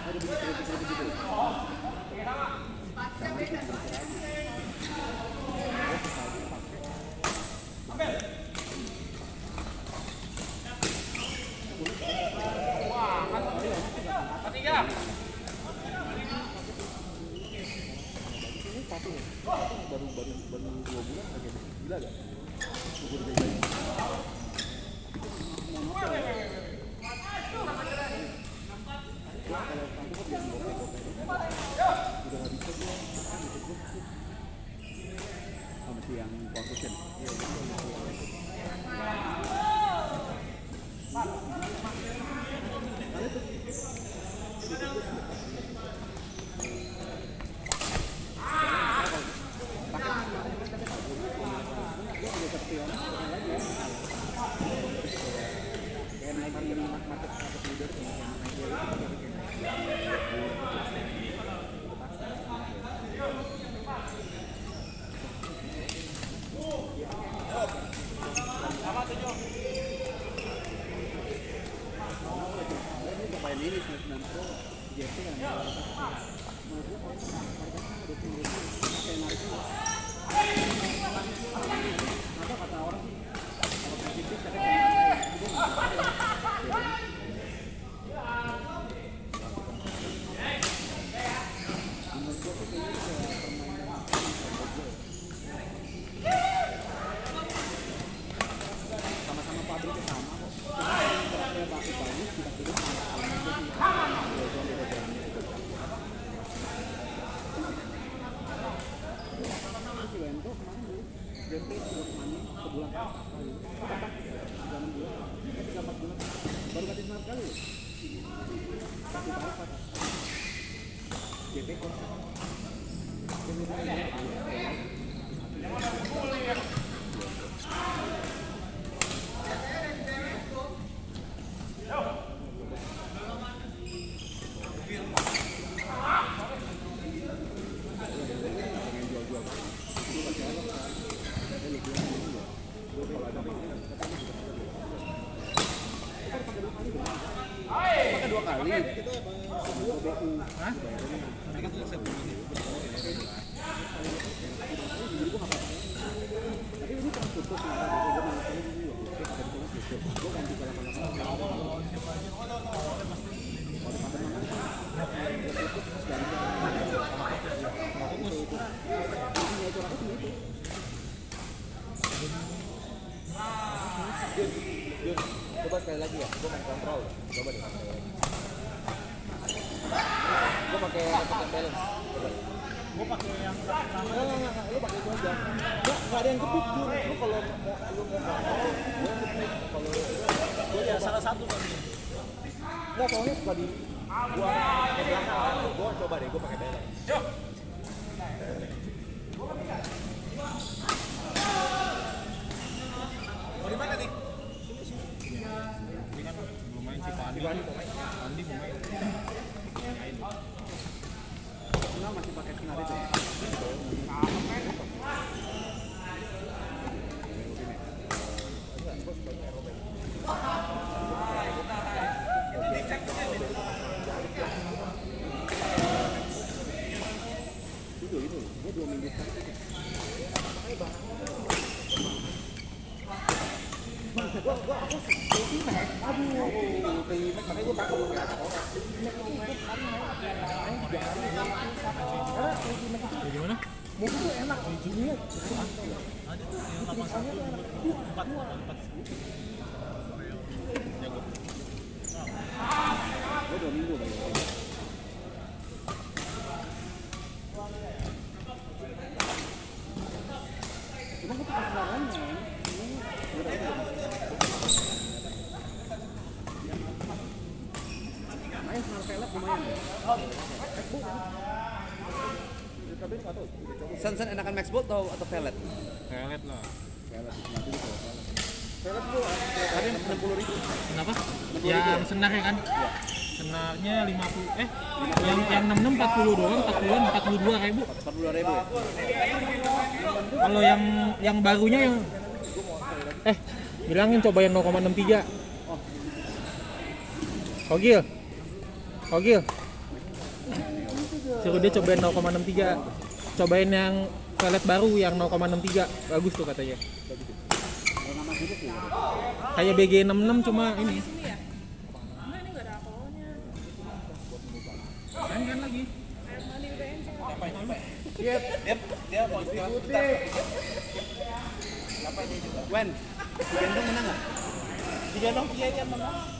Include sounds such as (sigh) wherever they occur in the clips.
Ya? baru baru baru dua bulan kayak gila gak? Ukur sama si yang position やってからね。sekali lagi ya gue main kontrol coba deh. Gue pakai tekan balance. Coba deh. Gue pakai yang nggak nggak lu pakai itu aja. Nggak nggak ada yang kepuk lu kalau lu mau kontrol kalau gue ya salah satu tapi nggak soalnya suka di gue ke belakang. Gue coba deh gue pakai balance. Yuk Gimana nih? masih pakai senar itu gimana? mobil tuh enak ini Ada tuh yang 81 empat empat gua dua minggu kali ya. Cuma gua pas lawannya ini gua udah udah main smart velg lumayan deh. Maxbook kan? Tapi nggak tahu. Sen enakan Maxbolt atau atau Velvet? Pelet lah. Velg nanti itu velg. Velg gua ada yang enam puluh ribu. Kenapa? Yang senar ya kan? Senarnya 50 eh yang yang 66 40 doang, 40-an 42 ribu. Empat puluh ribu ya. Kalau yang yang barunya yang eh bilangin coba yang 0,63. Kogil. Kogil. Suruh dia cobain 0,63. Cobain yang pelet baru yang 0,63. Bagus tuh katanya. Gitu. Kayak BG 66 cuma ini. Sini ya? Enggak, ini enggak ada alkoholnya. Kan kan lagi. Air mani udah encer. Wen, digendong menang nggak? Digendong iya iya menang.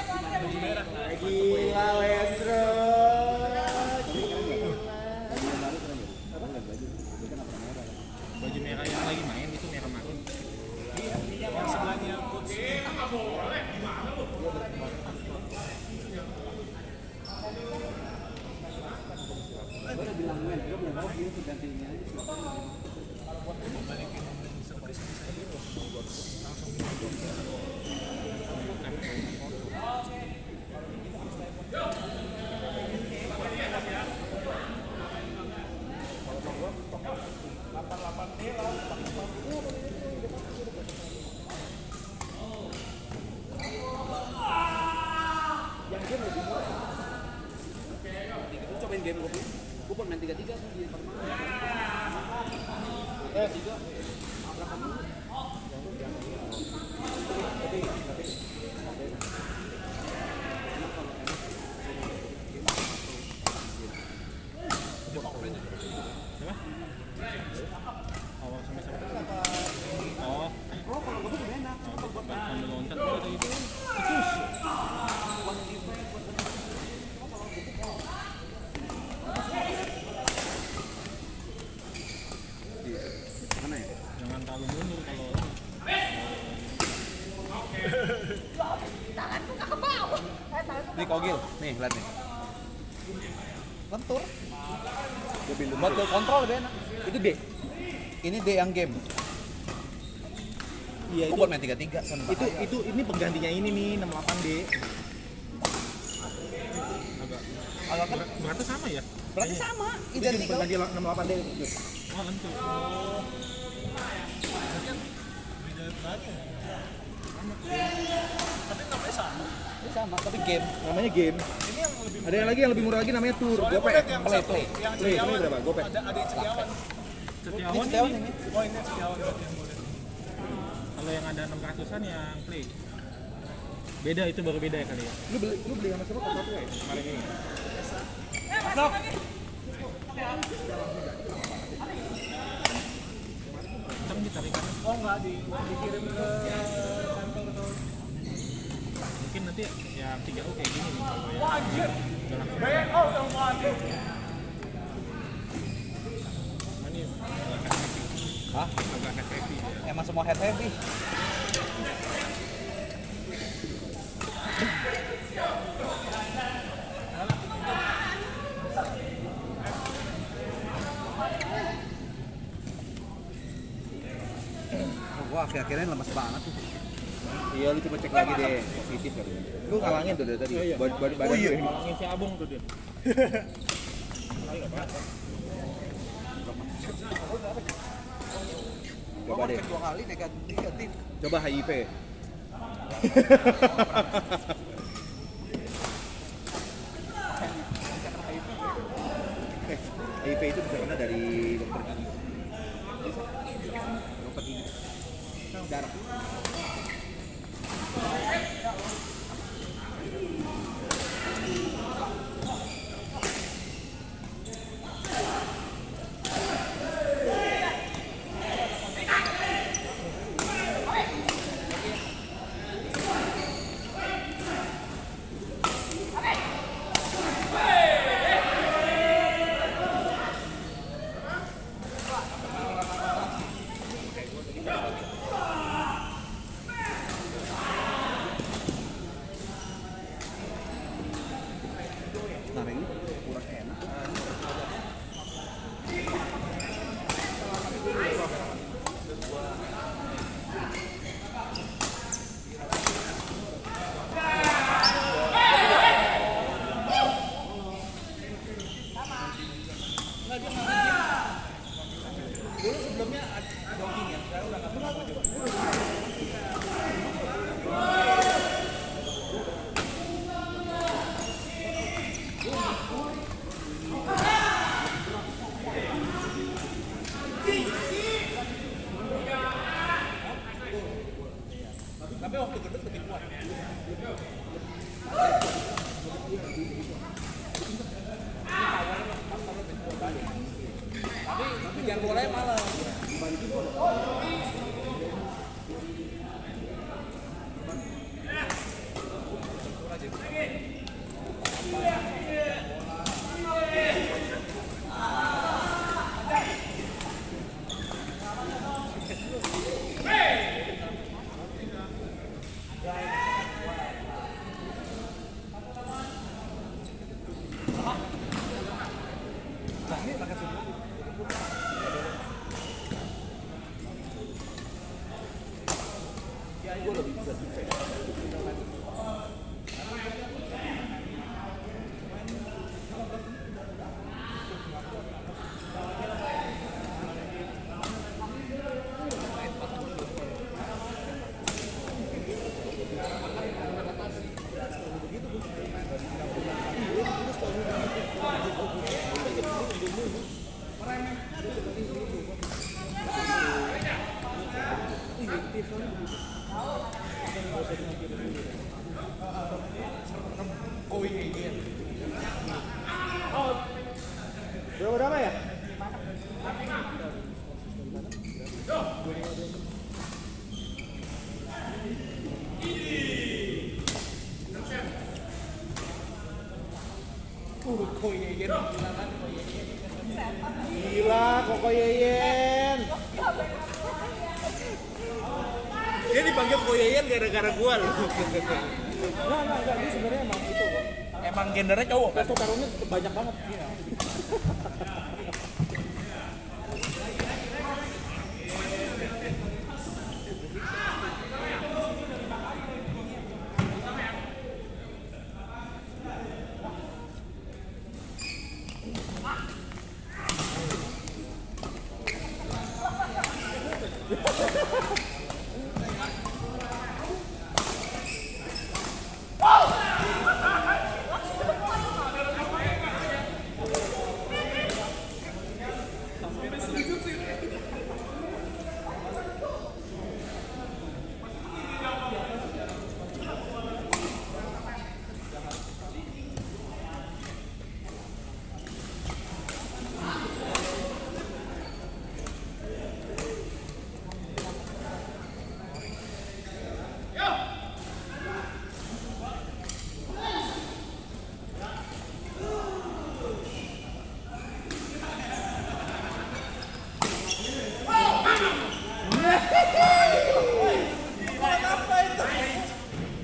Gila Lendro. Baju merah yang lagi main itu merah makin. Gue udah bilang men, gue bilang oh gini tuh gantinya. Yang game lebih murah. Lu cobain game gue gue pun main tiga tiga tuh di permainan. Eh tiga. Berapa menit? Tapi tapi Siapa? Oh, sampai sampai. Oh, Oh kalau gue tuh enak. oh, sambil loncat tuh tadi. Mana ya? Jangan terlalu mundur kalau Tanganku ke bawah. Eh, Nih kogil, nih lihat nih. Lentur. Buat lo kontrol lebih enak. itu D. Ini D yang game. Iya Gue buat main tiga tiga. Itu itu ini penggantinya ini nih 68D. agak Agak kan berat- beratnya sama ya? berarti sama. Itu Identik. pengganti 68D itu. Oh, lentur. Ini sama, tapi game. Namanya game. Ada yang lagi yang lebih murah lagi namanya tour. Gopek. Play play. Play, ini berapa? Gopek. Ini Setiawan setiawan ini. ini. Kalau yang ada 600-an yang play. Beda itu baru beda ya kali ya. Lu beli lu beli sama siapa? Ya? Kemarin ini. Hitam ditarik kanan. Oh enggak di dikirim ke Mungkin nanti yang 3U kayak gini nih kalau yang Wajib. Oh, yang ya? Hah? agak head heavy Emang semua head heavy. Oh, gua akhir-akhirnya lemas banget tuh. Iya, lu coba cek lagi deh, positif kali. Lu ngalangin tuh dari tadi. Iya, iya. Bad- bad- badan Oh, iya. si abong tuh dia Coba deh. dua kali negatif. Coba HIV. Eh, HIV itu bisa kena dari dokter gigi. Dokter gigi. Darah. yang mulai malah. Berapa berapa ya? Gila, Koko Yeyen. Dia dipanggil koyeyen gara-gara gua loh Enggak, enggak, enggak. Dia sebenarnya emang itu kok. emang gendernya cowok kan Testosteronnya banyak banget. Iya. (laughs)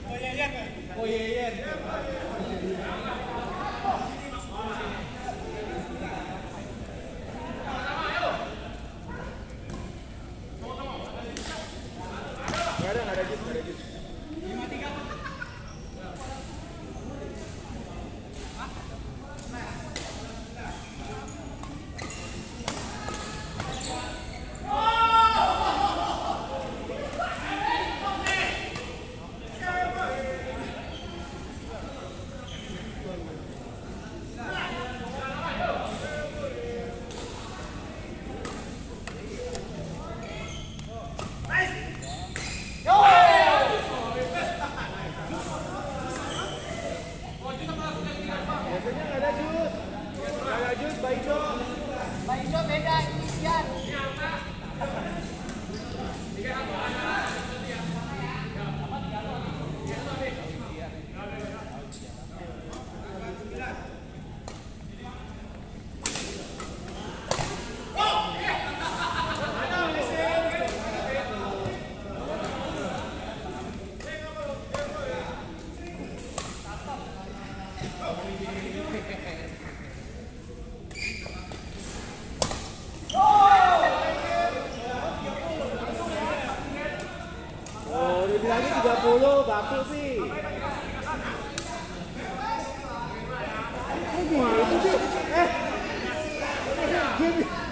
Oye, oye, oye. Game.